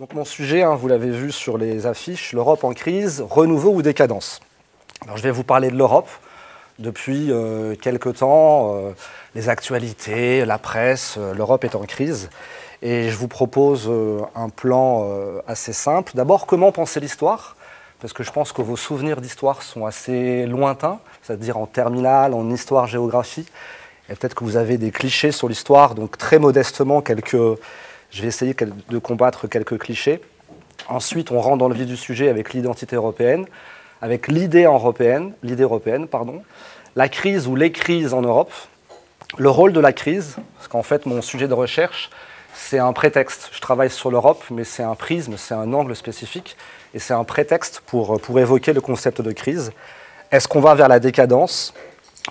Donc mon sujet, hein, vous l'avez vu sur les affiches, l'Europe en crise, renouveau ou décadence? Alors je vais vous parler de l'Europe. Depuis euh, quelque temps, euh, les actualités, la presse, euh, l'Europe est en crise. Et je vous propose euh, un plan assez simple. D'abord, comment penser l'histoire? Parce que je pense que vos souvenirs d'histoire sont assez lointains, c'est-à-dire en terminale, en histoire-géographie. Et peut-être que vous avez des clichés sur l'histoire, donc très modestement, quelques, je vais essayer de combattre quelques clichés. Ensuite, on rentre dans le vif du sujet avec l'identité européenne, avec l'idée européenne, l'idée européenne, pardon, la crise ou les crises en Europe, le rôle de la crise, parce qu'en fait, mon sujet de recherche, c'est un prétexte. Je travaille sur l'Europe, mais c'est un prisme, c'est un angle spécifique, et c'est un prétexte pour, pour évoquer le concept de crise. Est-ce qu'on va vers la décadence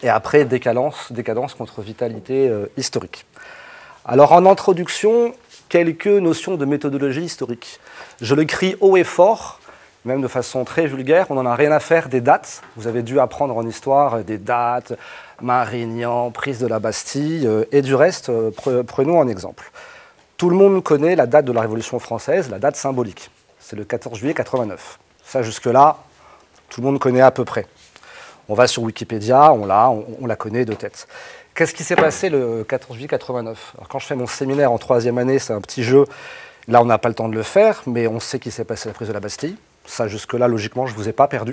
Et après, décadence, décadence contre vitalité euh, historique? Alors, en introduction, quelques notions de méthodologie historique. Je le crie haut et fort, même de façon très vulgaire, on n'en a rien à faire des dates. Vous avez dû apprendre en histoire des dates, Marignan, prise de la Bastille, euh, et du reste, euh, prenons un exemple. Tout le monde connaît la date de la Révolution française, la date symbolique. C'est le 14 juillet 89. Ça, jusque-là, tout le monde connaît à peu près. On va sur Wikipédia, on l'a, on, on la connaît de tête. Qu'est-ce qui s'est passé le 14 juillet 89 Alors, Quand je fais mon séminaire en troisième année, c'est un petit jeu. Là, on n'a pas le temps de le faire, mais on sait qu'il s'est passé la prise de la Bastille. Ça, jusque-là, logiquement, je ne vous ai pas perdu.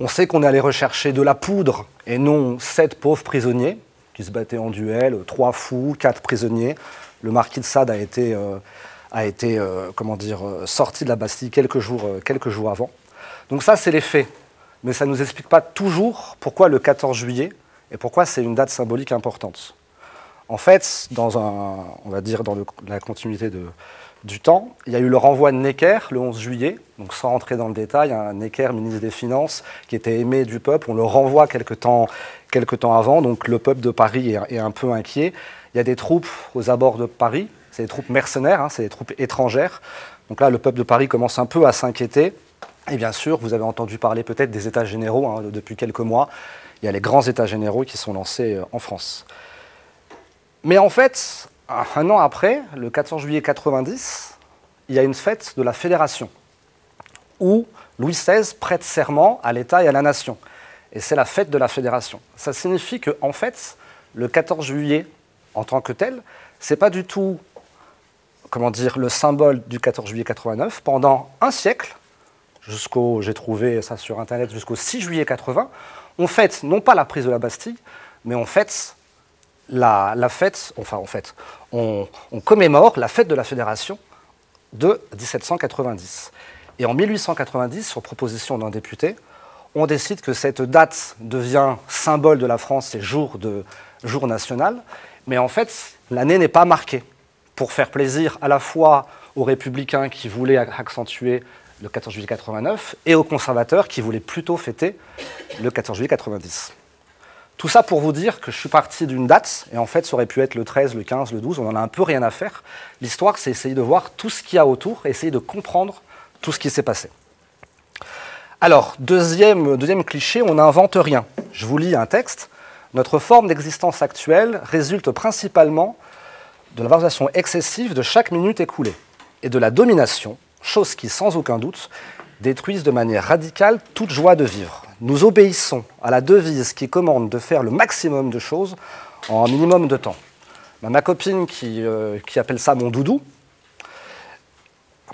On sait qu'on est allé rechercher de la poudre et non sept pauvres prisonniers qui se battaient en duel, trois fous, quatre prisonniers. Le marquis de Sade a été, euh, a été euh, comment dire, euh, sorti de la Bastille quelques jours, quelques jours avant. Donc ça, c'est les faits. Mais ça ne nous explique pas toujours pourquoi le 14 juillet et pourquoi c'est une date symbolique importante? En fait, dans un, on va dire dans la continuité du temps, il y a eu le renvoi de Necker le 11 juillet, donc sans rentrer dans le détail, un Necker, ministre des Finances, qui était aimé du peuple, on le renvoie quelque temps, quelque temps avant, donc le peuple de Paris est, est un peu inquiet. Il y a des troupes aux abords de Paris, c'est des troupes mercenaires, hein, c'est des troupes étrangères. Donc là, le peuple de Paris commence un peu à s'inquiéter. Et bien sûr, vous avez entendu parler peut-être des États généraux hein, depuis quelques mois. Il y a les grands États généraux qui sont lancés euh, en France. Mais en fait, un an après, le 14 juillet 90, il y a une fête de la Fédération où Louis XVI prête serment à l'État et à la nation. Et c'est la fête de la Fédération. Ça signifie que, en fait, le 14 juillet, en tant que tel, c'est pas du tout, comment dire, le symbole du 14 juillet 89. Pendant un siècle, jusqu'au, j'ai trouvé ça sur Internet, jusqu'au 6 juillet 80, on fête non pas la prise de la Bastille, mais on fête la, fête, enfin on, on commémore la fête de la Fédération de 1790. Et en 1890, sur proposition d'un député, on décide que cette date devient symbole de la France et jour, de, jour national, mais en fait, l'année n'est pas marquée. Pour faire plaisir à la fois aux républicains qui voulaient accentuer le 14 juillet 89 et aux conservateurs qui voulaient plutôt fêter le 14 juillet 90. Tout ça pour vous dire que je suis parti d'une date, et en fait, ça aurait pu être le 13, le 15, le 12, on en a un peu rien à faire. L'histoire, c'est essayer de voir tout ce qu'il y a autour, essayer de comprendre tout ce qui s'est passé. Alors, deuxième, cliché, on n'invente rien. Je vous lis un texte. Notre forme d'existence actuelle résulte principalement de la valorisation excessive de chaque minute écoulée et de la domination, chose qui, sans aucun doute, détruisent de manière radicale toute joie de vivre. Nous obéissons à la devise qui commande de faire le maximum de choses en un minimum de temps. Ma, ma copine qui, euh, qui appelle ça mon doudou,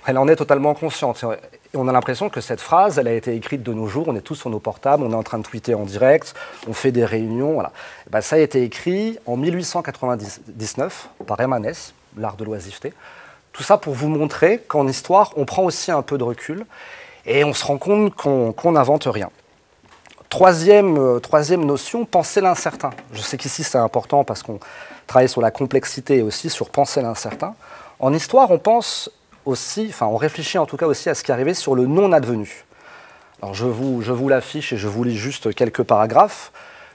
elle en est totalement consciente. Et on a l'impression que cette phrase, elle a été écrite de nos jours, on est tous sur nos portables, on est en train de tweeter en direct, on fait des réunions. Voilà. Ben, ça a été écrit en 1899 par Emanès, l'art de l'oisiveté. Tout ça pour vous montrer qu'en histoire, on prend aussi un peu de recul et on se rend compte qu'on n'invente rien. Troisième, euh, troisième notion, penser l'incertain. Je sais qu'ici c'est important parce qu'on travaille sur la complexité et aussi sur penser l'incertain. En histoire, on pense aussi, enfin on réfléchit en tout cas aussi à ce qui arrivait sur le non-advenu. Alors je vous, je vous l'affiche et je vous lis juste quelques paragraphes.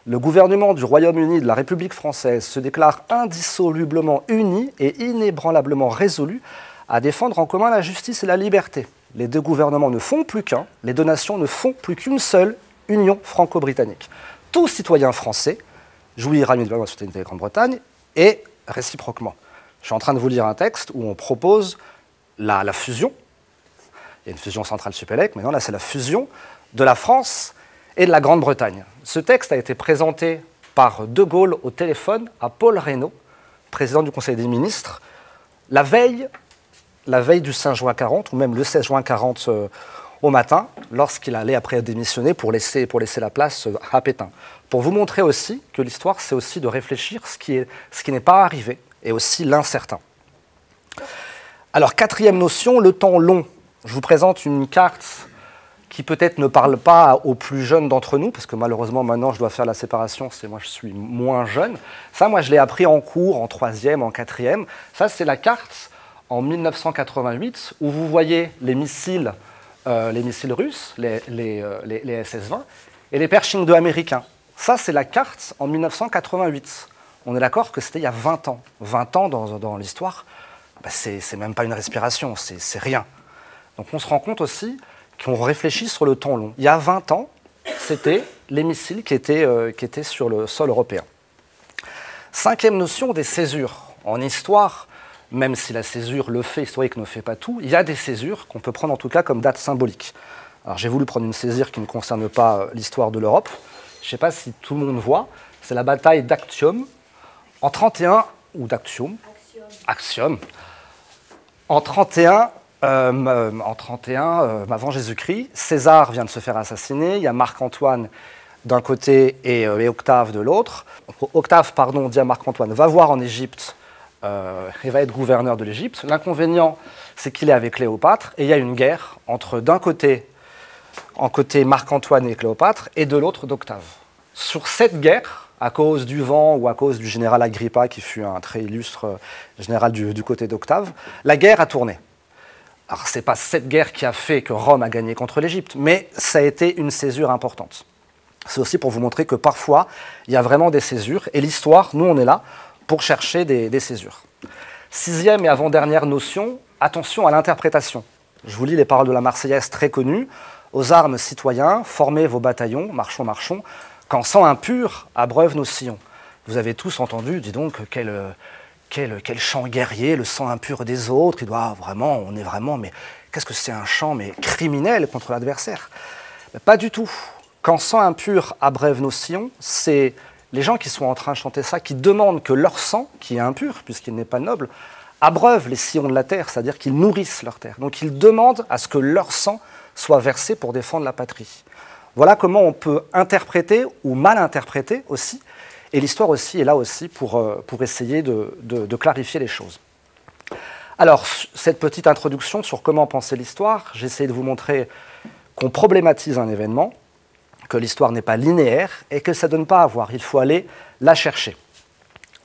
Le gouvernement du Royaume-Uni de la République française se déclare indissolublement uni et inébranlablement résolu à défendre en commun la justice et la liberté. Les deux gouvernements ne font plus qu'un, les deux nations ne font plus qu'une seule union franco-britannique. Tout citoyen français jouira de la citoyenneté de Grande-Bretagne et réciproquement. Je suis en train de vous lire un texte où on propose la, la fusion. Il y a une fusion centrale Supélec, mais non, là c'est la fusion de la France et de la Grande-Bretagne. Ce texte a été présenté par De Gaulle au téléphone à Paul Reynaud, président du Conseil des ministres, la veille, la veille du 5 juin 40, ou même le 16 juin 40 euh, au matin, lorsqu'il allait après démissionner pour laisser, la place euh, à Pétain. Pour vous montrer aussi que l'histoire, c'est aussi de réfléchir ce ce qui n'est pas arrivé, et aussi l'incertain. Alors, quatrième notion, le temps long. Je vous présente une carte qui peut-être ne parle pas aux plus jeunes d'entre nous, parce que malheureusement maintenant je dois faire la séparation, c'est moi je suis moins jeune. Ça, moi je l'ai appris en cours, en troisième, en quatrième. Ça, c'est la carte en 1988 où vous voyez les missiles, euh, les missiles russes, les, les, euh, les, les SS-20, et les Pershing 2 américains. Ça, c'est la carte en 1988. On est d'accord que c'était il y a 20 ans. 20 ans dans, dans l'histoire, bah, c'est même pas une respiration, c'est rien. Donc on se rend compte aussi qu'on réfléchit sur le temps long. Il y a 20 ans, c'était les missiles qui étaient, euh, qui étaient sur le sol européen. Cinquième notion des césures. En histoire, même si la césure, le fait historique ne fait pas tout, il y a des césures qu'on peut prendre en tout cas comme date symbolique. Alors j'ai voulu prendre une césure qui ne concerne pas euh, l'histoire de l'Europe. Je ne sais pas si tout le monde voit, c'est la bataille d'Actium en 31 ou d'Actium, Axiom. En 31, euh, en 31 euh, avant Jésus-Christ, César vient de se faire assassiner. Il y a Marc-Antoine d'un côté et, euh, Octave de l'autre. Octave, pardon, dit à Marc-Antoine, va voir en Égypte et va être gouverneur de l'Égypte. L'inconvénient, c'est qu'il est avec Cléopâtre et il y a une guerre entre d'un côté, en côté Marc-Antoine et Cléopâtre, et de l'autre d'Octave. Sur cette guerre, à cause du vent ou à cause du général Agrippa, qui fut un très illustre général du côté d'Octave, la guerre a tourné. Alors, ce n'est pas cette guerre qui a fait que Rome a gagné contre l'Égypte, mais ça a été une césure importante. C'est aussi pour vous montrer que parfois, il y a vraiment des césures, et l'histoire, nous, on est là pour chercher des, césures. Sixième et avant-dernière notion, attention à l'interprétation. Je vous lis les paroles de la Marseillaise très connues. Aux armes, citoyens, formez vos bataillons, marchons, marchons, quand sang impur abreuve nos sillons. Vous avez tous entendu, dis donc, quel, quel, chant guerrier, le sang impur des autres. Il doit vraiment, on est vraiment, mais qu'est-ce que c'est un chant mais criminel contre l'adversaire? Pas du tout. Quand sang impur abreuve nos sillons, c'est les gens qui sont en train de chanter ça, qui demandent que leur sang, qui est impur puisqu'il n'est pas noble, abreuve les sillons de la terre, c'est-à-dire qu'ils nourrissent leur terre. Donc ils demandent à ce que leur sang soit versé pour défendre la patrie. Voilà comment on peut interpréter ou mal interpréter aussi et l'histoire aussi est là aussi pour, euh, essayer de, clarifier les choses. Alors, cette petite introduction sur comment penser l'histoire, j'ai essayé de vous montrer qu'on problématise un événement, que l'histoire n'est pas linéaire et que ça ne donne pas à voir. Il faut aller la chercher.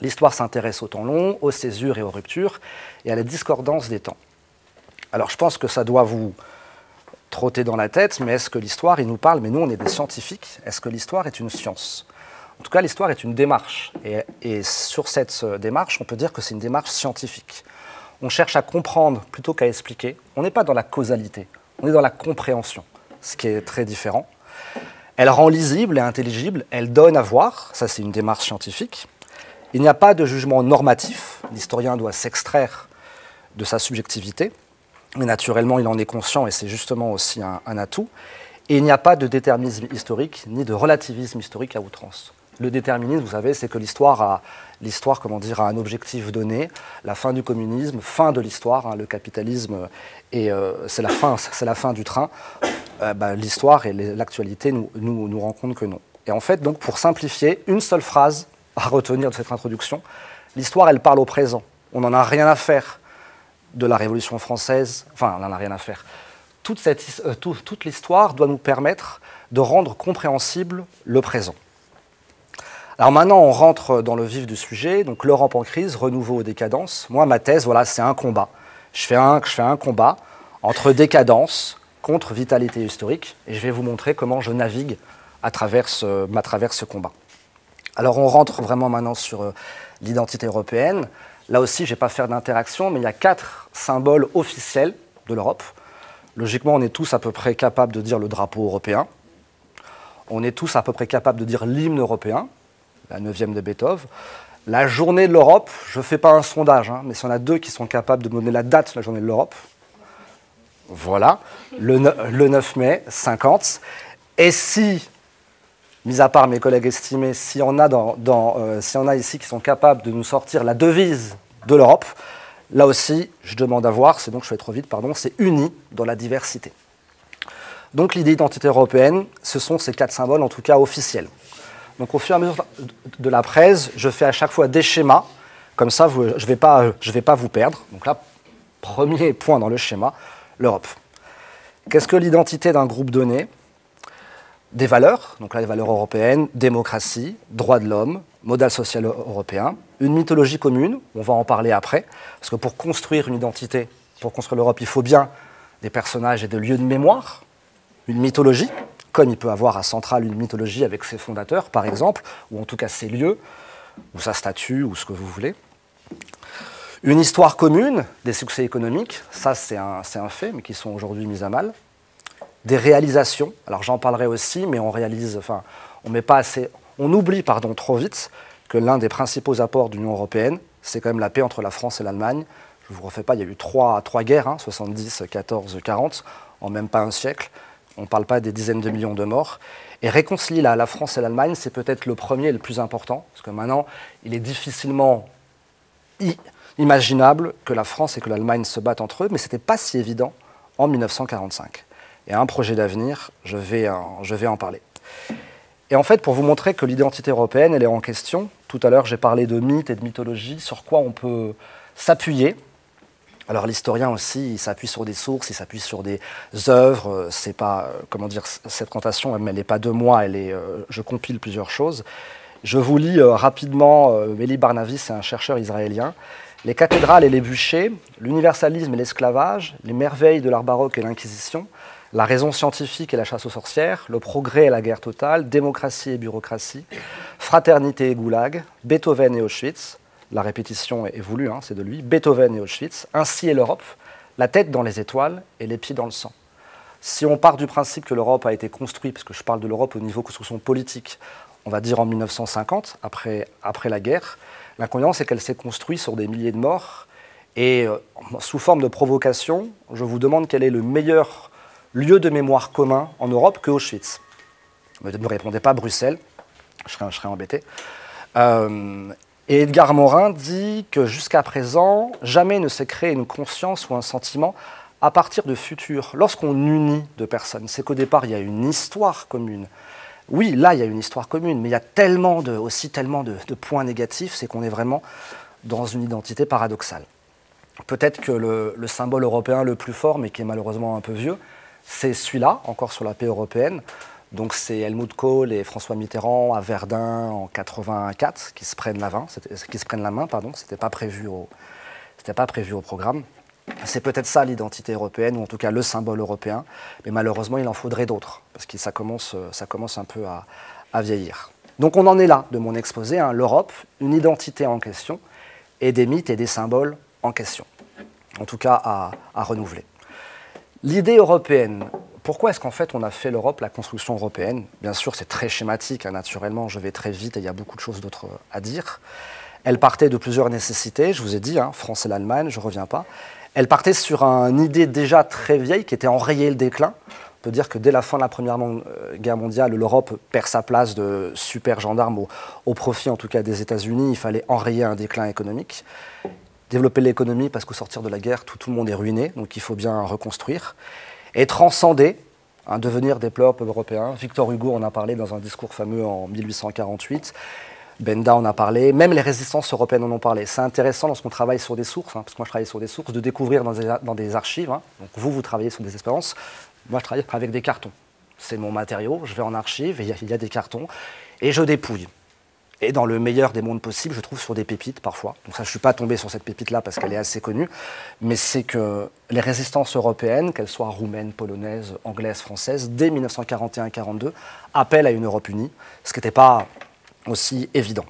L'histoire s'intéresse au temps long, aux césures et aux ruptures, et à la discordance des temps. Alors, je pense que ça doit vous trotter dans la tête, mais est-ce que l'histoire, il nous parle, mais nous, on est des scientifiques, est-ce que l'histoire est une science? En tout cas, l'histoire est une démarche. Et, sur cette démarche, on peut dire que c'est une démarche scientifique. On cherche à comprendre plutôt qu'à expliquer. On n'est pas dans la causalité, on est dans la compréhension, ce qui est très différent. Elle rend lisible et intelligible, elle donne à voir, ça c'est une démarche scientifique. Il n'y a pas de jugement normatif, l'historien doit s'extraire de sa subjectivité, mais naturellement il en est conscient et c'est justement aussi un atout. Et il n'y a pas de déterminisme historique ni de relativisme historique à outrance. Le déterminisme, vous savez, c'est que l'histoire a, l'histoire, comment dire, un objectif donné, la fin du communisme, fin de l'histoire, hein, le capitalisme, et euh, c'est la fin, du train. Euh, bah, l'histoire et l'actualité nous, nous, nous rendent compte que non. Et en fait, donc, pour simplifier, une seule phrase à retenir de cette introduction l'histoire, elle parle au présent. On n'en a rien à faire de la Révolution française. Enfin, on n'en a rien à faire. Toute, euh, l'histoire doit nous permettre de rendre compréhensible le présent. Alors maintenant, on rentre dans le vif du sujet. Donc l'Europe en crise, renouveau et décadence. Moi, ma thèse, voilà, c'est un combat. Je fais un, combat entre décadence contre vitalité historique, et je vais vous montrer comment je navigue à travers ce, travers ce combat. Alors on rentre vraiment maintenant sur euh, l'identité européenne. Là aussi, je ne vais pas faire d'interaction, mais il y a quatre symboles officiels de l'Europe. Logiquement, on est tous à peu près capables de dire le drapeau européen. On est tous à peu près capables de dire l'hymne européen, la neuvième de Beethoven. La journée de l'Europe, je ne fais pas un sondage, hein, mais s'il y en a deux qui sont capables de me donner la date de la journée de l'Europe, Voilà, le, 9 mai 50. Et si, mis à part mes collègues estimés, si on a, dans, euh, si on a ici qui sont capables de nous sortir la devise de l'Europe, là aussi, je demande à voir, c'est donc je fais trop vite, pardon, c'est uni dans la diversité. Donc l'idée d'identité européenne, ce sont ces quatre symboles, en tout cas officiels. Donc au fur et à mesure de la presse, je fais à chaque fois des schémas, comme ça je ne vais, pas, vais pas vous perdre. Donc là, premier point dans le schéma, l'Europe. Qu'est-ce que l'identité d'un groupe donné? Des valeurs, donc là les valeurs européennes, démocratie, droits de l'homme, modèle social européen, une mythologie commune, on va en parler après, parce que pour construire une identité, pour construire l'Europe, il faut bien des personnages et des lieux de mémoire, une mythologie, comme il peut avoir à Centrale une mythologie avec ses fondateurs, par exemple, ou en tout cas ses lieux, ou sa statue, ou ce que vous voulez. Une histoire commune, des succès économiques, ça c'est un, fait, mais qui sont aujourd'hui mis à mal. Des réalisations, alors j'en parlerai aussi, mais on réalise, enfin, on met pas assez, on oublie, pardon, trop vite que l'un des principaux apports de l'Union européenne, c'est quand même la paix entre la France et l'Allemagne. Je ne vous refais pas, il y a eu trois, trois guerres, 70, 14, 40, en même pas un siècle. On ne parle pas des dizaines de millions de morts. Et réconcilier la, France et l'Allemagne, c'est peut-être le premier et le plus important, parce que maintenant, il est difficilement imaginable que la France et que l'Allemagne se battent entre eux, mais ce n'était pas si évident en 1945. Et un projet d'avenir, je, vais, je vais en parler. Et en fait, pour vous montrer que l'identité européenne, elle est en question, tout à l'heure j'ai parlé de mythes et de mythologie, sur quoi on peut s'appuyer alors l'historien aussi, il s'appuie sur des sources, il s'appuie sur des œuvres. Euh, c'est pas, euh, comment dire, cette présentation, elle n'est pas de moi, elle euh, je compile plusieurs choses. Je vous lis rapidement, Mélie Barnavis, c'est un chercheur israélien. Les cathédrales et les bûchers, l'universalisme et l'esclavage, les merveilles de l'art baroque et l'Inquisition, la raison scientifique et la chasse aux sorcières, le progrès et la guerre totale, démocratie et bureaucratie, fraternité et goulag, Beethoven et Auschwitz, la répétition est voulue, hein, c'est de lui, Beethoven et Auschwitz, ainsi est l'Europe, la tête dans les étoiles et les pieds dans le sang. Si on part du principe que l'Europe a été construite, parce que je parle de l'Europe au niveau construction politique, on va dire en 1950, après, la guerre, l'inconvénient c'est qu'elle s'est construite sur des milliers de morts, et euh, sous forme de provocation, je vous demande quel est le meilleur lieu de mémoire commun en Europe que Auschwitz. Ne me répondez pas Bruxelles, je serais, je serais embêté. Euh, et Edgar Morin dit que jusqu'à présent, jamais ne s'est créé une conscience ou un sentiment à partir de futur. Lorsqu'on unit deux personnes, c'est qu'au départ, il y a une histoire commune. Oui, là, il y a une histoire commune, mais il y a aussi tellement de, points négatifs, c'est qu'on est vraiment dans une identité paradoxale. Peut-être que le, symbole européen le plus fort, mais qui est malheureusement un peu vieux, c'est celui-là, encore sur la paix européenne. Donc c'est Helmut Kohl et François Mitterrand à Verdun en 84 qui se prennent la main. Qui se pardon. C'était pas prévu au, programme. C'est peut-être ça l'identité européenne, ou en tout cas le symbole européen, mais malheureusement il en faudrait d'autres, parce que ça commence, commence un peu à, vieillir. Donc on en est là de mon exposé, hein, l'Europe, une identité en question, et des mythes et des symboles en question, en tout cas à renouveler. L'idée européenne, pourquoi est-ce qu'en fait on a fait l'Europe, la construction européenne? Bien sûr, c'est très schématique, hein, naturellement, je vais très vite et il y a beaucoup de choses d'autres à dire. Elle partait de plusieurs nécessités, je vous ai dit, hein, France et l'Allemagne, je ne reviens pas. Elle partait sur une idée déjà très vieille qui était enrayer le déclin. On peut dire que dès la fin de la Première euh, Guerre mondiale, l'Europe perd sa place de super gendarme au, profit en tout cas des États-Unis. Il fallait enrayer un déclin économique développer l'économie parce qu'au sortir de la guerre, tout, le monde est ruiné, donc il faut bien reconstruire et transcender, un devenir des peuples européens. Victor Hugo en a parlé dans un discours fameux en 1848. Benda en a parlé, même les résistances européennes en ont parlé. C'est intéressant lorsqu'on travaille sur des sources, hein, parce que moi je travaille sur des sources, de découvrir dans des, archives. Hein. Donc vous, vous travaillez sur des expériences. Moi je travaille avec des cartons. C'est mon matériau, je vais en archive, il y, a des cartons, et je dépouille et dans le meilleur des mondes possibles, je trouve sur des pépites parfois. Donc ça, je ne suis pas tombé sur cette pépite-là parce qu'elle est assez connue, mais c'est que les résistances européennes, qu'elles soient roumaines, polonaises, anglaises, françaises, dès 1941-42, appellent à une Europe unie, ce qui n'était pas aussi évident.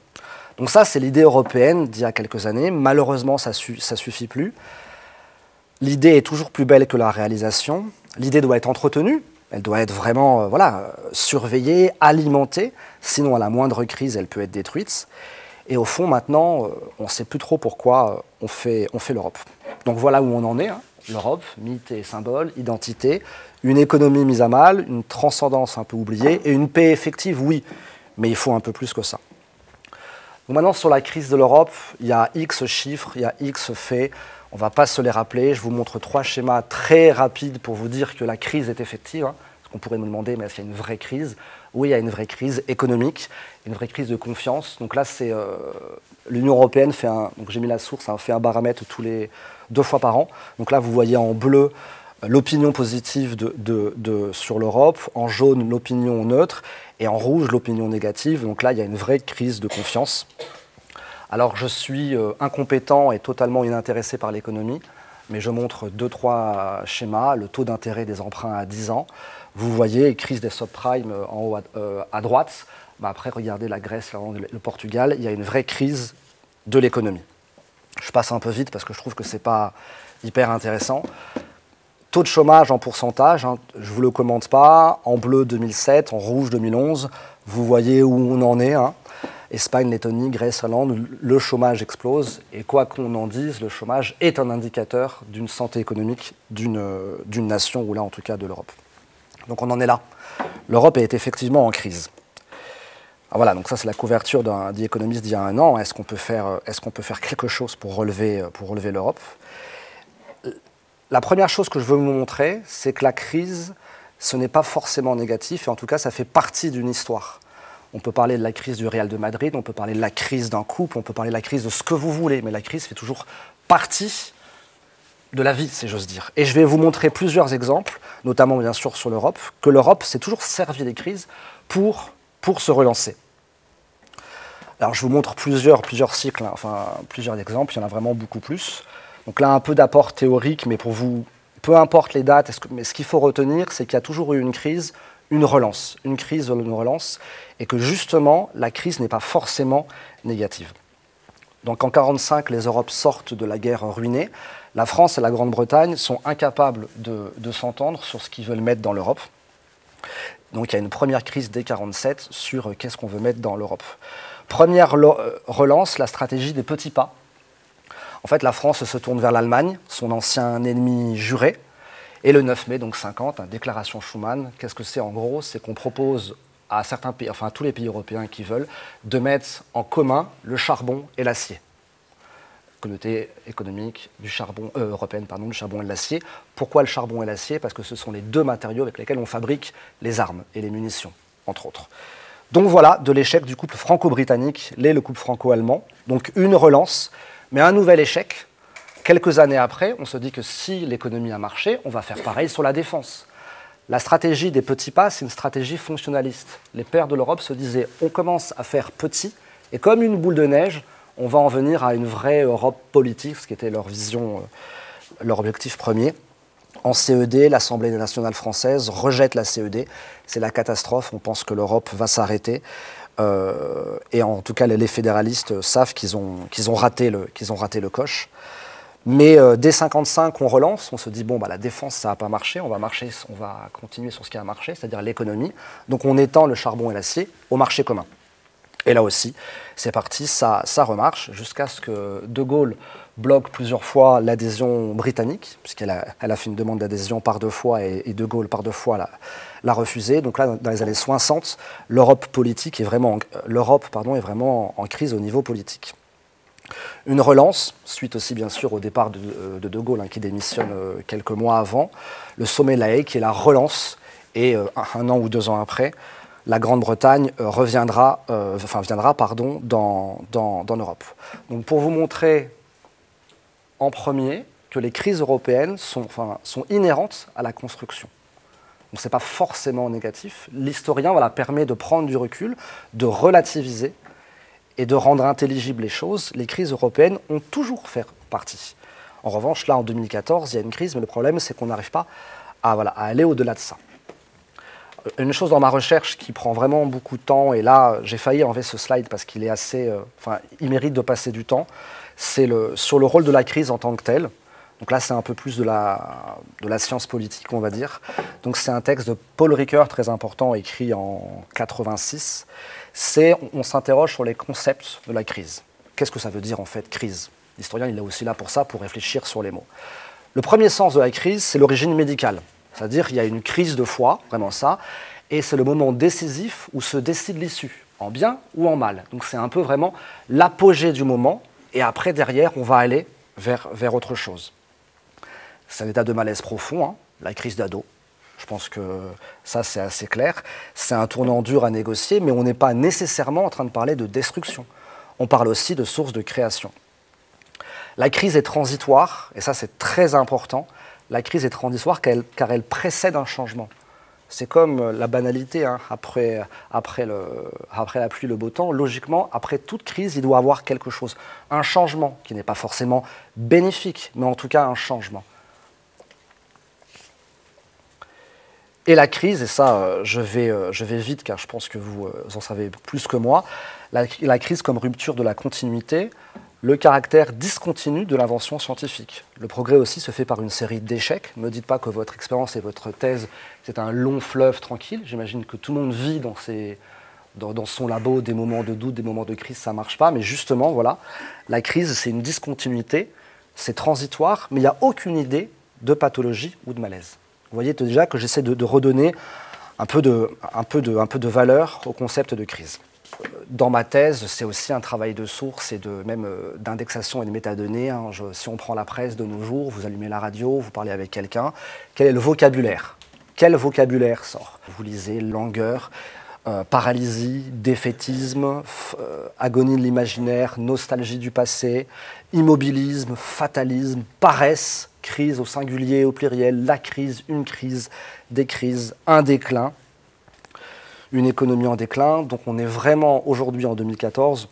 Donc ça, c'est l'idée européenne d'il y a quelques années. Malheureusement, ça ne suffit plus. L'idée est toujours plus belle que la réalisation. L'idée doit être entretenue, elle doit être vraiment euh, surveillée, alimentée, sinon à la moindre crise, elle peut être détruite. Et au fond, maintenant, euh, on ne sait plus trop pourquoi euh, on fait, l'Europe. Donc voilà où on en est. Hein. l'Europe, mythe et symbole, identité, une économie mise à mal, une transcendance un peu oubliée, et une paix effective, oui, mais il faut un peu plus que ça. maintenant, sur la crise de l'Europe, il y a X chiffres, il y a X faits, on ne va pas se les rappeler, je vous montre trois schémas très rapides pour vous dire que la crise est effective. Hein. On pourrait me demander, mais est-ce qu'il y a une vraie crise? Oui, il y a une vraie crise économique, une vraie crise de confiance. Donc là, c'est euh, l'Union européenne fait un, donc j'ai mis la source, hein, fait un baromètre tous les deux fois par an. Donc là, vous voyez en bleu euh, l'opinion positive sur l'Europe, en jaune l'opinion neutre et en rouge l'opinion négative. Donc là, il y a une vraie crise de confiance. Alors je suis euh, incompétent et totalement inintéressé par l'économie, mais je montre deux, trois schémas, le taux d'intérêt des emprunts à 10 ans, vous voyez, crise des subprimes euh, en haut à, euh, droite. Bah, après, regardez la Grèce, le Portugal, il y a une vraie crise de l'économie. Je passe un peu vite parce que je trouve que ce n'est pas hyper intéressant. Taux de chômage en pourcentage, hein, je ne vous le commente pas. En bleu 2007, en rouge 2011, vous voyez où on en est. Hein. Espagne, Lettonie, Grèce, Irlande, le chômage explose. Et quoi qu'on en dise, le chômage est un indicateur d'une santé économique d'une nation, ou là en tout cas de l'Europe. Donc on en est là. L'Europe est effectivement en crise. Ah, voilà, donc ça c'est la couverture d'un The Economist d'il y a un an. Est-ce qu'on peut, faire, est peut faire quelque chose pour relever, pour relever l'Europe? La première chose que je veux vous montrer, c'est que la crise, ce n'est pas forcément négatif, et en tout cas ça fait partie d'une histoire. On peut parler de la crise du Real de Madrid, on peut parler de la crise d'un couple, on peut parler de la crise de ce que vous voulez, mais la crise fait toujours partie de la vie, si j'ose dire. Et je vais vous montrer plusieurs exemples, notamment bien sûr sur l'Europe, que l'Europe s'est toujours servi des crises pour, se relancer. Alors je vous montre plusieurs, plusieurs cycles, hein, enfin plusieurs exemples, il y en a vraiment beaucoup plus. Donc là un peu d'apport théorique, mais pour vous, peu importe les dates, mais ce qu'il faut retenir, c'est qu'il y a toujours eu une crise, une relance, une crise, une relance, et que justement la crise n'est pas forcément négative. Donc en 1945, les Europes sortent de la guerre ruinée. La France et la Grande-Bretagne sont incapables de, s'entendre sur ce qu'ils veulent mettre dans l'Europe. Donc il y a une première crise dès 1947 sur euh, qu'est-ce qu'on veut mettre dans l'Europe. Première euh, relance, la stratégie des petits pas. En fait, la France se tourne vers l'Allemagne, son ancien ennemi juré. Et le 9 mai, donc 50, déclaration Schuman, qu'est-ce que c'est en gros? C'est qu'on propose à certains pays, enfin à tous les pays européens qui veulent, de mettre en commun le charbon et l'acier communauté économique du charbon, euh, européenne pardon, du charbon et de l'acier. Pourquoi le charbon et l'acier? Parce que ce sont les deux matériaux avec lesquels on fabrique les armes et les munitions, entre autres. Donc voilà de l'échec du couple franco-britannique, l'est le couple franco-allemand. Donc une relance, mais un nouvel échec. Quelques années après, on se dit que si l'économie a marché, on va faire pareil sur la défense. La stratégie des petits pas, c'est une stratégie fonctionnaliste. Les pères de l'Europe se disaient on commence à faire petit, et comme une boule de neige, on va en venir à une vraie Europe politique, ce qui était leur vision, euh, leur objectif premier. En CED, l'Assemblée nationale française rejette la CED. C'est la catastrophe. On pense que l'Europe va s'arrêter. Euh, et en tout cas, les fédéralistes savent qu'ils ont, raté le coche. Mais euh, dès 55, on relance. On se dit bon, bah, la défense, ça n'a pas marché. On va marcher, on va continuer sur ce qui a marché, c'est-à-dire l'économie. Donc, on étend le charbon et l'acier au marché commun. Et là aussi, c'est parti, ça, ça remarche, jusqu'à ce que De Gaulle bloque plusieurs fois l'adhésion britannique, puisqu'elle a, fait une demande d'adhésion par deux fois et, De Gaulle par deux fois l'a, l'a refusé. Donc là, dans les années 60, l'Europe politique est vraiment, l'Europe pardon, est vraiment en, crise au niveau politique. Une relance, suite aussi bien sûr au départ de De, Gaulle, hein, qui démissionne euh, quelques mois avant, le sommet de la Haye, qui est la relance, et euh, un an ou deux ans après, la Grande-Bretagne euh, reviendra, euh, enfin viendra pardon, dans, l'Europe. Donc pour vous montrer en premier que les crises européennes sont inhérentes à la construction. Donc ce n'est pas forcément négatif. L'historien voilà, permet de prendre du recul, de relativiser et de rendre intelligibles les choses. Les crises européennes ont toujours fait partie. En revanche, là, en 2014, il y a une crise, mais le problème, c'est qu'on n'arrive pas à, aller au-delà de ça une chose dans ma recherche qui prend vraiment beaucoup de temps, et là j'ai failli enlever ce slide parce qu'il est assez, euh, enfin, il mérite de passer du temps, c'est sur le rôle de la crise en tant que telle. Donc là, c'est un peu plus de la, science politique, on va dire. Donc c'est un texte de Paul Ricoeur très important, écrit en 86. C'est, on, s'interroge sur les concepts de la crise. Qu'est-ce que ça veut dire en fait crise? L'historien, il est aussi là pour ça, pour réfléchir sur les mots. Le premier sens de la crise, c'est l'origine médicale. C'est-à-dire qu'il y a une crise de foi, vraiment ça, et c'est le moment décisif où se décide l'issue, en bien ou en mal. Donc c'est un peu vraiment l'apogée du moment, et après, derrière, on va aller vers, vers autre chose. C'est un état de malaise profond, hein, la crise d'ado. Je pense que ça, c'est assez clair. C'est un tournant dur à négocier, mais on n'est pas nécessairement en train de parler de destruction. On parle aussi de source de création. La crise est transitoire, et ça c'est très important. La crise est transitoire car elle, précède un changement. C'est comme la banalité, hein. après, après, la pluie, le beau temps. Logiquement, après toute crise, il doit y avoir quelque chose. Un changement qui n'est pas forcément bénéfique, mais en tout cas un changement. Et la crise, et ça euh, je vais, euh, je vais vite car je pense que vous euh, en savez plus que moi, la crise comme rupture de la continuité, le caractère discontinu de l'invention scientifique. Le progrès aussi se fait par une série d'échecs. Ne dites pas que votre expérience et votre thèse, c'est un long fleuve tranquille. J'imagine que tout le monde vit dans, dans, son labo des moments de doute, des moments de crise, ça ne marche pas. Mais justement, voilà, la crise, c'est une discontinuité, c'est transitoire, mais il n'y a aucune idée de pathologie ou de malaise. Vous voyez déjà que j'essaie de, redonner un peu de valeur au concept de crise dans ma thèse, c'est aussi un travail de source et de même euh, d'indexation et de métadonnées. Hein. si on prend la presse de nos jours, vous allumez la radio, vous parlez avec quelqu'un, quel est le vocabulaire? Quel vocabulaire sort? Vous lisez langueur, euh, paralysie, défaitisme, euh, agonie de l'imaginaire, nostalgie du passé, immobilisme, fatalisme, paresse, crise au singulier, au pluriel, la crise, une crise, des crises, un déclin une économie en déclin. Donc on est vraiment aujourd'hui en 2014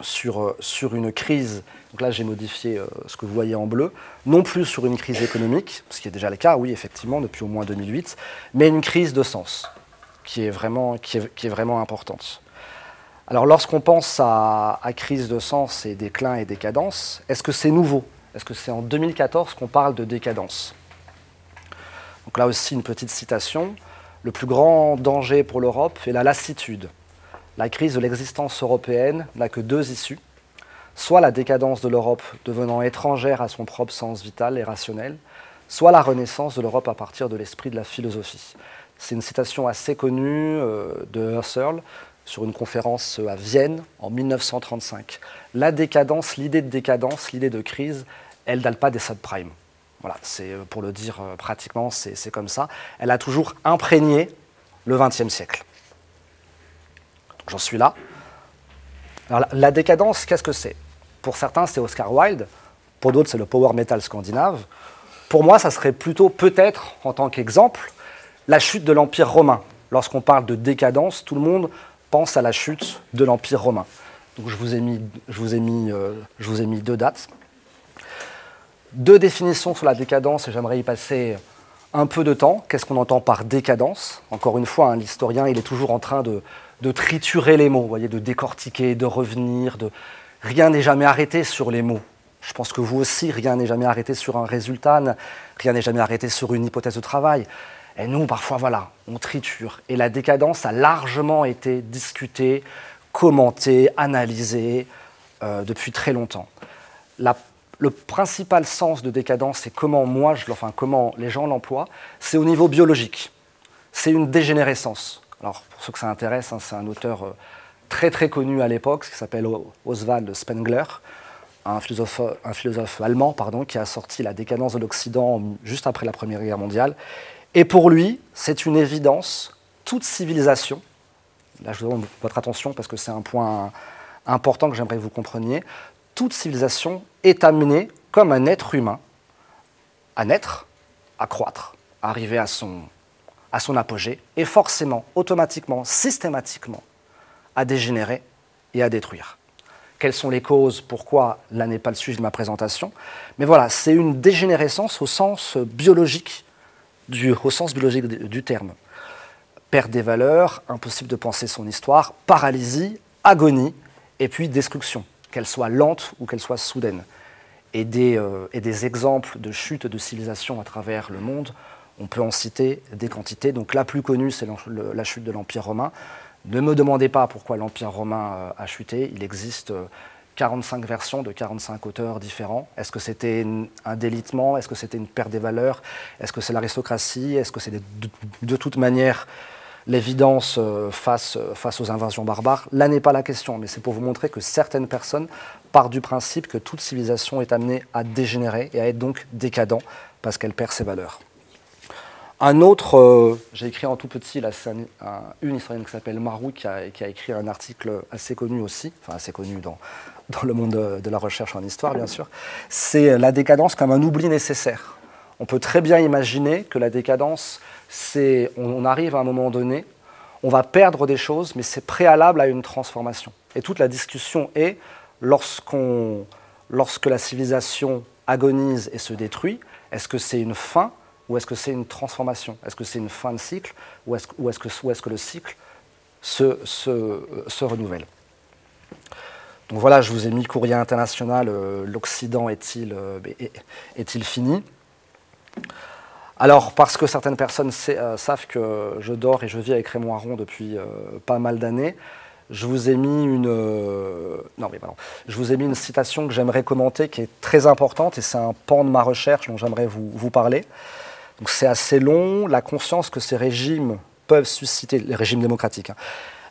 sur, euh, sur une crise. Donc là j'ai modifié euh, ce que vous voyez en bleu, non plus sur une crise économique, ce qui est déjà le cas, oui effectivement, depuis au moins 2008, mais une crise de sens qui est vraiment, importante. Alors lorsqu'on pense à, crise de sens et déclin et décadence, est-ce que c'est nouveau? Est-ce que c'est en 2014 qu'on parle de décadence? Donc là aussi une petite citation. Le plus grand danger pour l'Europe est la lassitude. La crise de l'existence européenne n'a que deux issues. Soit la décadence de l'Europe devenant étrangère à son propre sens vital et rationnel, soit la renaissance de l'Europe à partir de l'esprit de la philosophie. C'est une citation assez connue euh, de Husserl sur une conférence à Vienne en 1935. La décadence, l'idée de décadence, l'idée de crise, elle date pas des subprimes. Voilà, c'est euh, pour le dire euh, pratiquement, c'est comme ça. Elle a toujours imprégné le XXe siècle. J'en suis là. Alors, la, décadence, qu'est-ce que c'est? Pour certains, c'est Oscar Wilde. Pour d'autres, c'est le power metal scandinave. Pour moi, ça serait plutôt peut-être, en tant qu'exemple, la chute de l'Empire romain. Lorsqu'on parle de décadence, tout le monde pense à la chute de l'Empire romain. Donc je vous ai mis, je vous ai mis, euh, je vous ai mis deux dates. Deux définitions sur la décadence, et j'aimerais y passer un peu de temps. Qu'est-ce qu'on entend par décadence? Encore une fois, hein, l'historien, il est toujours en train de, triturer les mots, voyez, de décortiquer, de revenir. De... Rien n'est jamais arrêté sur les mots. Je pense que vous aussi, rien n'est jamais arrêté sur un résultat, rien n'est jamais arrêté sur une hypothèse de travail. Et nous, parfois, voilà, on triture. Et la décadence a largement été discutée, commentée, analysée euh, depuis très longtemps. Le principal sens de décadence et comment moi, je, enfin comment les gens l'emploient, c'est au niveau biologique. C'est une dégénérescence. Alors pour ceux que ça intéresse, hein, c'est un auteur euh, très très connu à l'époque, qui s'appelle Oswald Spengler, un philosophe, un philosophe allemand pardon, qui a sorti La décadence de l'Occident juste après la Première Guerre mondiale. Et pour lui, c'est une évidence, toute civilisation, là je vous demande votre attention parce que c'est un point important que j'aimerais que vous compreniez, toute civilisation est amenée, comme un être humain, à naître, à croître, à arriver à son, à son apogée, et forcément, automatiquement, systématiquement, à dégénérer et à détruire. Quelles sont les causes Pourquoi Là n'est pas le sujet de ma présentation. Mais voilà, c'est une dégénérescence au sens biologique au sens biologique du terme. Perte des valeurs, impossible de penser son histoire, paralysie, agonie, et puis destruction qu'elle soit lente ou qu'elle soit soudaine. Et des, euh, et des exemples de chute de civilisation à travers le monde, on peut en citer des quantités. Donc la plus connue, c'est la chute de l'Empire romain. Ne me demandez pas pourquoi l'Empire romain euh, a chuté. Il existe euh, 45 versions de 45 auteurs différents. Est-ce que c'était un délitement? Est-ce que c'était une perte des valeurs? Est-ce que c'est l'aristocratie? Est-ce que c'est de, toute manière l'évidence euh, face, face aux invasions barbares? Là n'est pas la question, mais c'est pour vous montrer que certaines personnes partent du principe que toute civilisation est amenée à dégénérer et à être donc décadent parce qu'elle perd ses valeurs. Un autre, euh, j'ai écrit en tout petit, là, c'est une historienne qui s'appelle Marou qui a, écrit un article assez connu aussi, enfin assez connu dans, le monde de, la recherche en histoire, bien sûr, c'est la décadence comme un oubli nécessaire. On peut très bien imaginer que la décadence, c'est on, arrive à un moment donné, on va perdre des choses, mais c'est préalable à une transformation. Et toute la discussion est, lorsqu'on, lorsque la civilisation agonise et se détruit, est-ce que c'est une fin ou est-ce que c'est une transformation? Est-ce que c'est une fin de cycle? Ou est-ce, est que, le cycle se, se, renouvelle? Donc voilà, je vous ai mis courrier international, euh, l'Occident est-il euh, est fini? Alors, parce que certaines personnes euh, savent que je dors et je vis avec Raymond Aron depuis pas mal d'années, je vous ai mis une non mais pardon, je vous ai mis une citation que j'aimerais commenter qui est très importante et c'est un pan de ma recherche dont j'aimerais vous, parler. Donc c'est assez long. La conscience que ces régimes peuvent susciter, les régimes démocratiques, hein,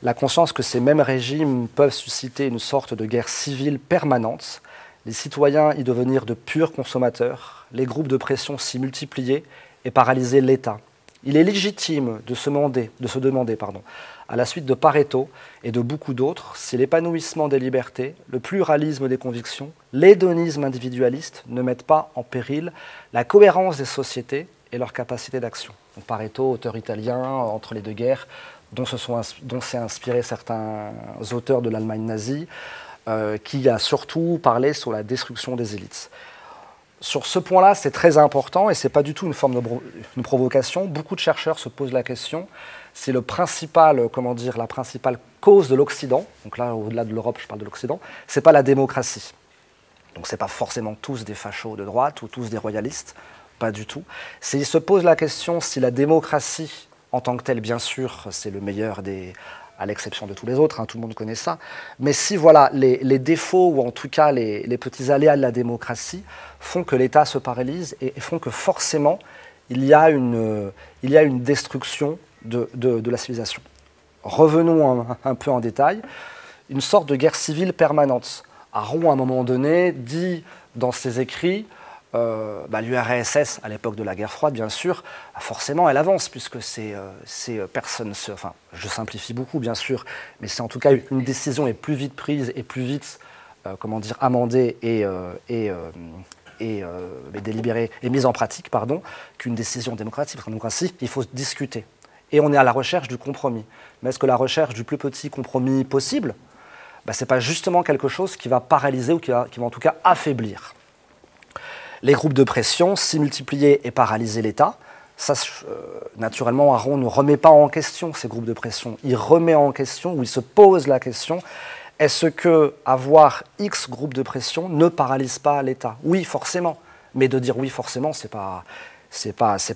la conscience que ces mêmes régimes peuvent susciter une sorte de guerre civile permanente, les citoyens y devenir de purs consommateurs, les groupes de pression s'y multiplier et paralyser l'État. Il est légitime de se demander, de se demander pardon, à la suite de Pareto et de beaucoup d'autres, si l'épanouissement des libertés, le pluralisme des convictions, l'hédonisme individualiste ne mettent pas en péril la cohérence des sociétés et leur capacité d'action. Pareto, auteur italien entre les deux guerres, dont s'est inspiré certains auteurs de l'Allemagne nazie, euh, qui a surtout parlé sur la destruction des élites. Sur ce point-là, c'est très important et ce n'est pas du tout une forme de provocation. Beaucoup de chercheurs se posent la question. C'est le principal, comment dire, la principale cause de l'Occident. Donc là, au-delà de l'Europe, je parle de l'Occident. C'est pas la démocratie. Donc c'est pas forcément tous des fachos de droite ou tous des royalistes, pas du tout. Ils se posent la question si la démocratie en tant que tel, bien sûr, c'est le meilleur des, à l'exception de tous les autres, hein, tout le monde connaît ça. Mais si voilà, les, défauts ou en tout cas les, petits aléas de la démocratie font que l'État se paralyse et, font que forcément il y a une, il y a une destruction de, la civilisation. Revenons un, peu en détail. Une sorte de guerre civile permanente. Aron, à un moment donné, dit dans ses écrits euh, bah, l'URSS, à l'époque de la guerre froide, bien sûr, forcément, elle avance, puisque c'est euh, euh, personne. Enfin, je simplifie beaucoup, bien sûr, mais c'est en tout cas une décision est plus vite prise et plus vite, comment dire, amendée et, et, délibérée et mise en pratique, pardon, qu'une décision démocratique. En démocratie, il faut discuter. Et on est à la recherche du compromis. Mais est-ce que la recherche du plus petit compromis possible, bah, ce n'est pas justement quelque chose qui va paralyser ou qui va en tout cas affaiblir les groupes de pression s'y multiplier et paralyser l'État. Ça, euh, naturellement, Aaron ne remet pas en question ces groupes de pression. Il remet en question, ou il se pose la question, est-ce que avoir X groupes de pression ne paralyse pas l'État? Oui, forcément. Mais de dire oui, forcément, c'est pas,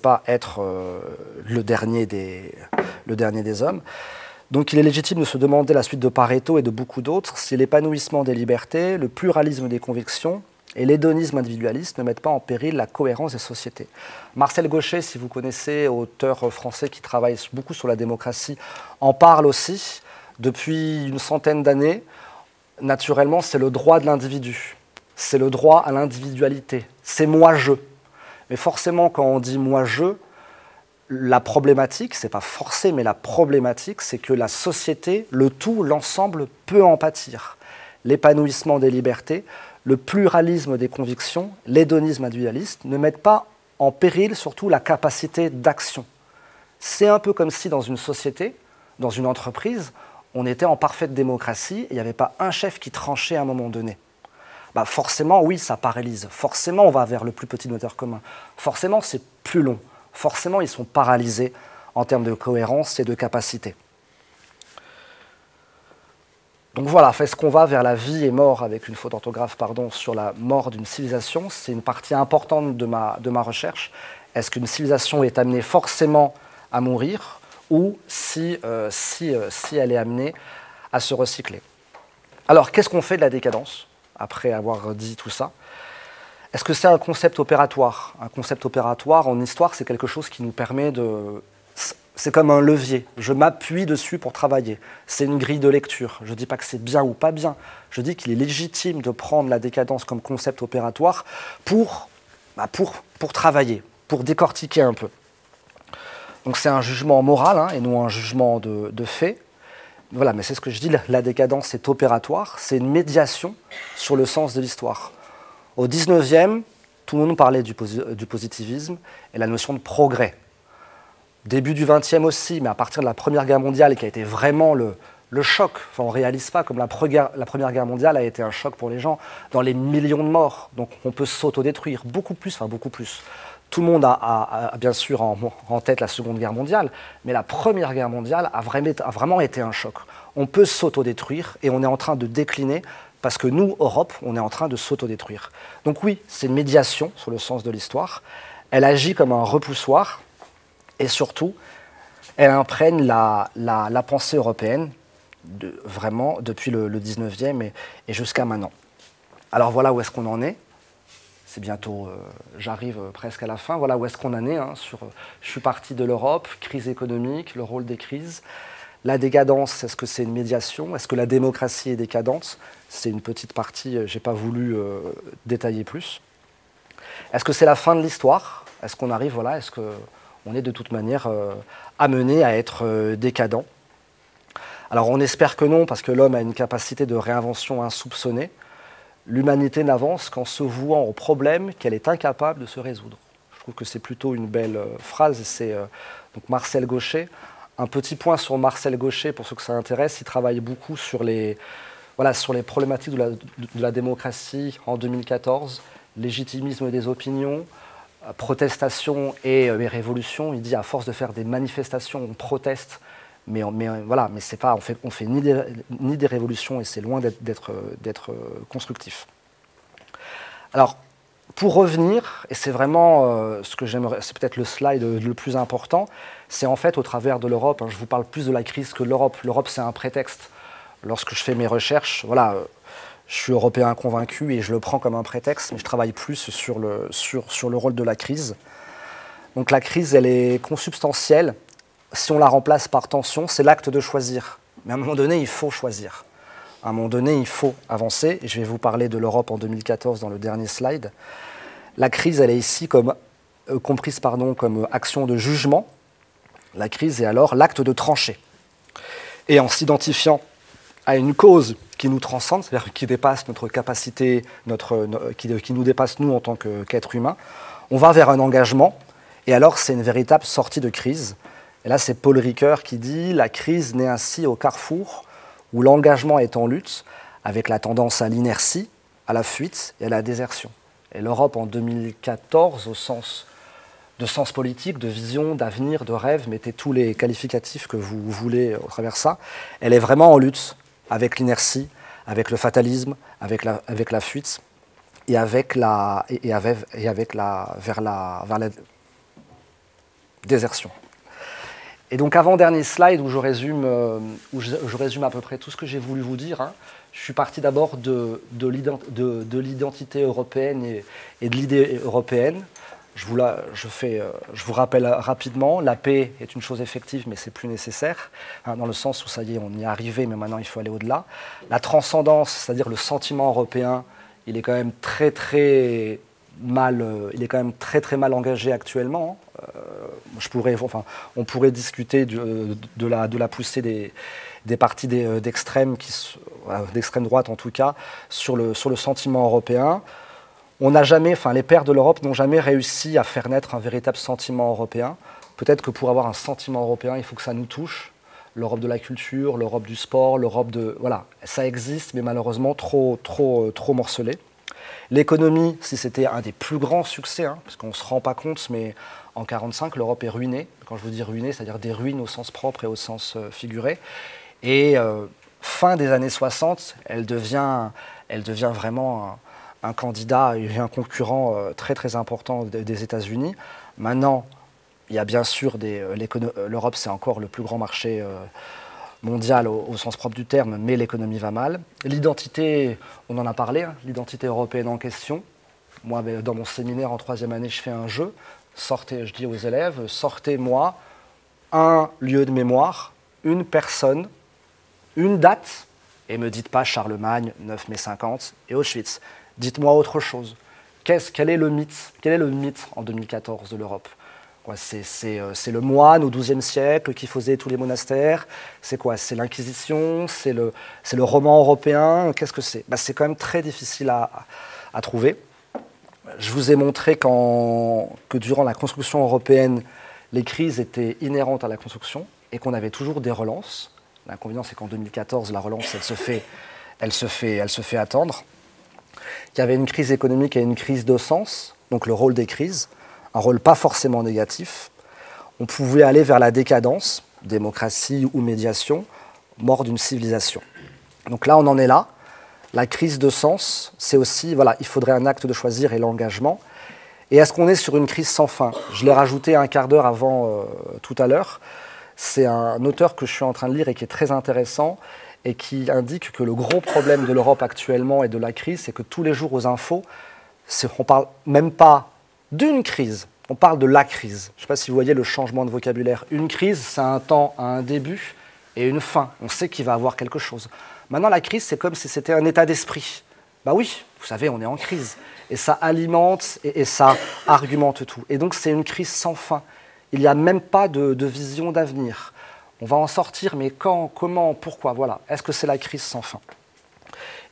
pas être euh, le dernier des, le dernier des hommes. Donc il est légitime de se demander la suite de Pareto et de beaucoup d'autres si l'épanouissement des libertés, le pluralisme des convictions, et l'hédonisme individualiste ne mettent pas en péril la cohérence des sociétés. Marcel Gaucher, si vous connaissez, auteur français qui travaille beaucoup sur la démocratie, en parle aussi depuis une centaine d'années. Naturellement, c'est le droit de l'individu, c'est le droit à l'individualité, c'est moi-je. Mais forcément, quand on dit moi-je, la problématique, c'est pas forcé, mais la problématique, c'est que la société, le tout, l'ensemble peut en pâtir. L'épanouissement des libertés le pluralisme des convictions, l'hédonisme individualiste, ne mettent pas en péril surtout la capacité d'action. C'est un peu comme si dans une société, dans une entreprise, on était en parfaite démocratie il n'y avait pas un chef qui tranchait à un moment donné. Bah forcément, oui, ça paralyse. Forcément, on va vers le plus petit moteur commun. Forcément, c'est plus long. Forcément, ils sont paralysés en termes de cohérence et de capacité. Donc voilà, est-ce qu'on va vers la vie et mort, avec une faute d'orthographe, pardon, sur la mort d'une civilisation C'est une partie importante de ma, recherche. Est-ce qu'une civilisation est amenée forcément à mourir ou si, euh, euh, si elle est amenée à se recycler? Alors, qu'est-ce qu'on fait de la décadence après avoir dit tout ça? Est-ce que c'est un concept opératoire? Un concept opératoire en histoire, c'est quelque chose qui nous permet de... C'est comme un levier. Je m'appuie dessus pour travailler. C'est une grille de lecture. Je ne dis pas que c'est bien ou pas bien. Je dis qu'il est légitime de prendre la décadence comme concept opératoire pour, bah, travailler, pour décortiquer un peu. Donc c'est un jugement moral hein, et non un jugement de, de fait. Voilà, mais c'est ce que je dis, la décadence est opératoire, c'est une médiation sur le sens de l'histoire. Au 19e, tout le monde parlait du, positivisme et la notion de progrès. Début du 20e aussi, mais à partir de la Première Guerre mondiale, qui a été vraiment le, choc, enfin, on ne réalise pas comme la, Première Guerre mondiale a été un choc pour les gens, dans les millions de morts. Donc on peut s'autodétruire, beaucoup plus, enfin beaucoup plus. Tout le monde a, bien sûr en, tête la Seconde Guerre mondiale, mais la Première Guerre mondiale a vraiment, a vraiment été un choc. On peut s'autodétruire et on est en train de décliner parce que nous, Europe, on est en train de s'autodétruire. Donc oui, c'est une médiation sur le sens de l'histoire. Elle agit comme un repoussoir, et surtout, elle imprègne la, pensée européenne, vraiment, depuis le, 19e et, jusqu'à maintenant. Alors voilà où est-ce qu'on en est. C'est bientôt, euh, j'arrive presque à la fin. Voilà où est-ce qu'on en est. Hein, sur, je suis parti de l'Europe, crise économique, le rôle des crises. La décadence, est-ce que c'est une médiation? Est-ce que la démocratie est décadente? C'est une petite partie, euh, je n'ai pas voulu euh, détailler plus. Est-ce que c'est la fin de l'histoire? Est-ce qu'on arrive, voilà, est-ce qu'on est de toute manière euh, amené à être décadent Alors on espère que non, parce que l'homme a une capacité de réinvention insoupçonnée. L'humanité n'avance qu'en se vouant au problème qu'elle est incapable de se résoudre. Je trouve que c'est plutôt une belle phrase. C'est Marcel Gaucher. Un petit point sur Marcel Gaucher, pour ceux que ça intéresse, il travaille beaucoup sur les, problématiques de la, démocratie en 2014, légitimisme des opinions, euh, protestation et, euh, révolution. Il dit à force de faire des manifestations, on proteste, mais, mais voilà, mais c'est pas, on fait, on fait ni des, ni des révolutions et c'est loin d'être euh, constructif. Alors, pour revenir, et c'est vraiment ce que j'aimerais, c'est peut-être le slide le plus important, c'est en fait au travers de l'Europe. Hein, je vous parle plus de la crise que de l'Europe. L'Europe, c'est un prétexte lorsque je fais mes recherches, voilà, euh, je suis européen convaincu et je le prends comme un prétexte, mais je travaille plus sur le, rôle de la crise. Donc la crise, elle est consubstantielle. Si on la remplace par tension, c'est l'acte de choisir. Mais à un moment donné, il faut choisir. À un moment donné, il faut avancer. Je vais vous parler de l'Europe en 2014 dans le dernier slide. La crise, elle est ici comme, euh, comprise pardon, comme action de jugement. La crise est alors l'acte de trancher. Et en s'identifiant à une cause qui nous transcende, c'est-à-dire qui dépasse notre capacité, notre, qui, nous dépasse nous en tant qu'être humain, on va vers un engagement, et alors c'est une véritable sortie de crise. Et là, c'est Paul Ricoeur qui dit La crise naît ainsi au carrefour où l'engagement est en lutte avec la tendance à l'inertie, à la fuite et à la désertion. Et l'Europe en 2014, au sens de sens politique, de vision, d'avenir, de rêve, mettez tous les qualificatifs que vous voulez au travers ça, elle est vraiment en lutte avec l'inertie, avec le fatalisme, avec la, avec la fuite et avec la, et avec, la, vers, la, vers la désertion. Et donc avant-dernier slide où je, résume, euh, où je, résume à peu près tout ce que j'ai voulu vous dire, hein. je suis parti d'abord de, de l'identité européenne et de l'idée européenne, euh, je vous, rappelle rapidement, la paix est une chose effective, mais c'est plus nécessaire, hein, dans le sens où ça y est, on y est arrivé, mais maintenant il faut aller au-delà. La transcendance, c'est-à-dire le sentiment européen, il est quand même très très mal, euh, il est quand même très très mal engagé actuellement. Euh, pourrais, enfin, on pourrait discuter de, la, poussée des, partis d'extrême, droite en tout cas, sur le sentiment européen on n'a jamais, enfin les pères de l'Europe n'ont jamais réussi à faire naître un véritable sentiment européen. Peut-être que pour avoir un sentiment européen, il faut que ça nous touche. L'Europe de la culture, l'Europe du sport, l'Europe de voilà, ça existe, mais malheureusement trop, trop, trop morcelé. L'économie, si c'était un des plus grands succès, hein, parce qu'on ne se rend pas compte, mais en 1945, l'Europe est ruinée. Quand je veux dire ruinée, c'est-à-dire des ruines au sens propre et au sens euh, figuré. Et euh, fin des années 60, elle devient, elle devient vraiment un candidat et un concurrent euh, très très important des États-Unis. Maintenant, il y a bien sûr. Euh, euh, L'Europe, c'est encore le plus grand marché mondiale au, sens propre du terme, mais l'économie va mal. L'identité, on en a parlé, hein, l'identité européenne en question. Moi, ben, dans mon séminaire en troisième année, je fais un jeu. Sortez, je dis aux élèves, sortez-moi un lieu de mémoire, une personne, une date, et me dites pas Charlemagne, 9 mai 50 et Auschwitz. Dites-moi autre chose. quel est le mythe en 2014 de l'Europe? Euh, c'est le moine au XIIe siècle qui faisait tous les monastères? C'est quoi? C'est l'Inquisition? C'est le, roman européen? Qu'est-ce que c'est? Bah, C'est quand même très difficile à, à, trouver. Je vous ai montré que durant la construction européenne, les crises étaient inhérentes à la construction et qu'on avait toujours des relances. L'inconvénient, c'est qu'en 2014, la relance, elle se fait, elle se fait, elle se fait attendre. Qu'il y avait une crise économique et une crise de sens, donc le rôle des crises un rôle pas forcément négatif. On pouvait aller vers la décadence, démocratie ou médiation, mort d'une civilisation. Donc là, on en est là. La crise de sens, c'est aussi, voilà, il faudrait un acte de choisir et l'engagement. Et est-ce qu'on est sur une crise sans fin? Je l'ai rajouté un quart d'heure avant euh, tout à l'heure. C'est un auteur que je suis en train de lire et qui est très intéressant et qui indique que le gros problème de l'Europe actuellement et de la crise, c'est que tous les jours aux infos, on parle même pas d'une crise. On parle de la crise. Je ne sais pas si vous voyez le changement de vocabulaire. Une crise, c'est un temps, un début et une fin. On sait qu'il va avoir quelque chose. Maintenant, la crise, c'est comme si c'était un état d'esprit. Bah oui, vous savez, on est en crise. Et ça alimente et, ça argumente tout. Et donc, c'est une crise sans fin. Il n'y a même pas de, de vision d'avenir. On va en sortir, mais quand, comment, pourquoi Voilà. Est-ce que c'est la crise sans fin?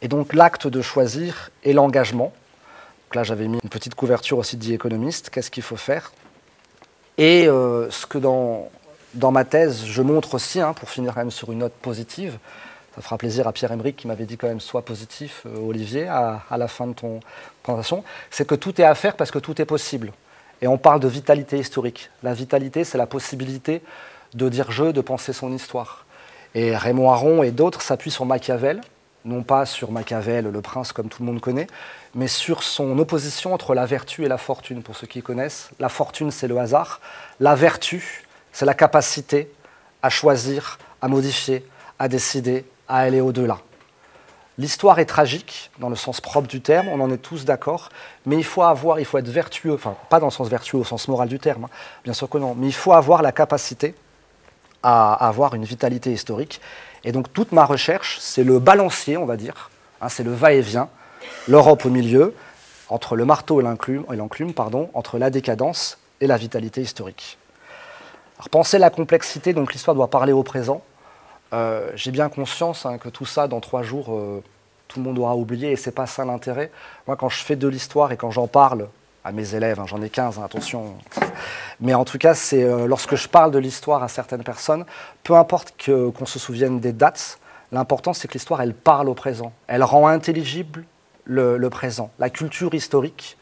Et donc, l'acte de choisir et l'engagement, là, j'avais mis une petite couverture aussi de économiste. Qu'est-ce qu'il faut faire? Et euh, ce que dans, ma thèse, je montre aussi, hein, pour finir quand même sur une note positive, ça fera plaisir à Pierre Emerick qui m'avait dit quand même sois positif, euh, Olivier, à, la fin de ton présentation, c'est que tout est à faire parce que tout est possible. Et on parle de vitalité historique. La vitalité, c'est la possibilité de dire je, de penser son histoire. Et Raymond Aron et d'autres s'appuient sur Machiavel, non pas sur Machiavel, le prince comme tout le monde connaît, mais sur son opposition entre la vertu et la fortune, pour ceux qui connaissent. La fortune, c'est le hasard. La vertu, c'est la capacité à choisir, à modifier, à décider, à aller au-delà. L'histoire est tragique, dans le sens propre du terme, on en est tous d'accord, mais il faut avoir, il faut être vertueux, enfin pas dans le sens vertueux au sens moral du terme, hein, bien sûr que non, mais il faut avoir la capacité à avoir une vitalité historique. Et donc toute ma recherche, c'est le balancier, on va dire, hein, c'est le va-et-vient l'Europe au milieu, entre le marteau et l'enclume, entre la décadence et la vitalité historique. Alors, penser la complexité, donc l'histoire doit parler au présent. Euh, j'ai bien conscience hein, que tout ça, dans trois jours, euh, tout le monde aura oublié et c'est pas ça l'intérêt. Moi, quand je fais de l'histoire et quand j'en parle à mes élèves, hein, j'en ai 15, hein, attention, mais en tout cas, c'est euh, lorsque je parle de l'histoire à certaines personnes, peu importe qu'on se souvienne des dates, l'important c'est que l'histoire, elle parle au présent. Elle rend intelligible le, présent. La culture historique,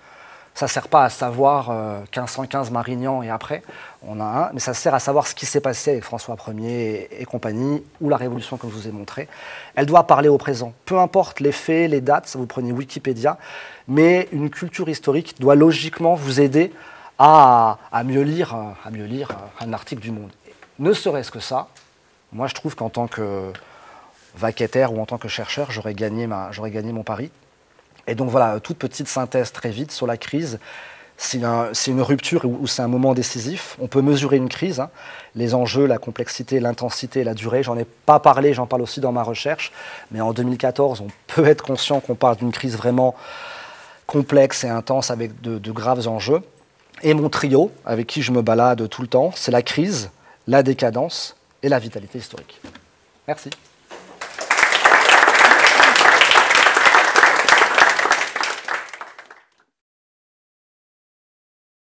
ça ne sert pas à savoir 1515 euh, Marignan et après, on a un, mais ça sert à savoir ce qui s'est passé avec François Ier et, compagnie, ou la Révolution comme je vous ai montré. Elle doit parler au présent. Peu importe les faits, les dates, vous prenez Wikipédia, mais une culture historique doit logiquement vous aider à, mieux lire, à lire un article du Monde. Ne serait-ce que ça, moi je trouve qu'en tant que vacataire ou en tant que chercheur, j'aurais gagné, gagné mon pari. Et donc voilà, toute petite synthèse très vite sur la crise. C'est une rupture ou c'est un moment décisif. On peut mesurer une crise, hein. les enjeux, la complexité, l'intensité, la durée. J'en ai pas parlé, j'en parle aussi dans ma recherche. Mais en 2014, on peut être conscient qu'on parle d'une crise vraiment complexe et intense avec de, de graves enjeux. Et mon trio, avec qui je me balade tout le temps, c'est la crise, la décadence et la vitalité historique. Merci.